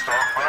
stop.